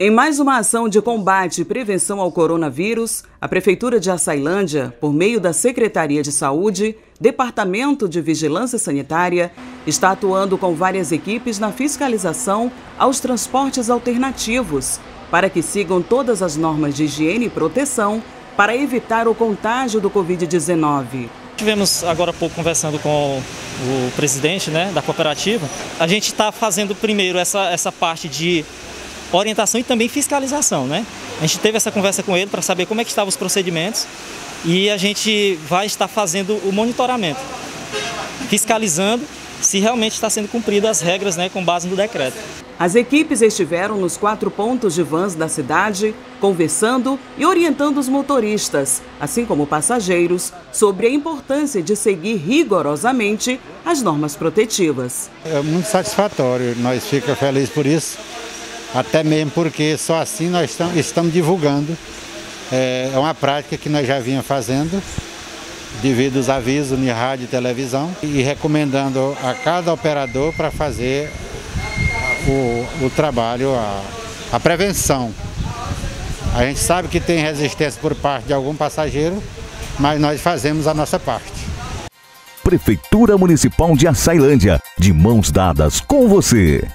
Em mais uma ação de combate e prevenção ao coronavírus, a Prefeitura de Açailândia, por meio da Secretaria de Saúde, Departamento de Vigilância Sanitária, está atuando com várias equipes na fiscalização aos transportes alternativos, para que sigam todas as normas de higiene e proteção para evitar o contágio do Covid-19. Tivemos agora há pouco conversando com o presidente né, da cooperativa. A gente está fazendo primeiro essa, essa parte de orientação e também fiscalização, né? A gente teve essa conversa com ele para saber como é que estavam os procedimentos e a gente vai estar fazendo o monitoramento, fiscalizando se realmente está sendo cumpridas as regras né, com base no decreto. As equipes estiveram nos quatro pontos de vans da cidade, conversando e orientando os motoristas, assim como passageiros, sobre a importância de seguir rigorosamente as normas protetivas. É muito satisfatório, nós ficamos felizes por isso até mesmo porque só assim nós estamos, divulgando. É, é uma prática que nós já vinha fazendo, devido aos avisos em rádio e televisão, e recomendando a cada operador para fazer o, o trabalho, a, a prevenção. A gente sabe que tem resistência por parte de algum passageiro, mas nós fazemos a nossa parte. Prefeitura Municipal de Açailândia, de mãos dadas com você.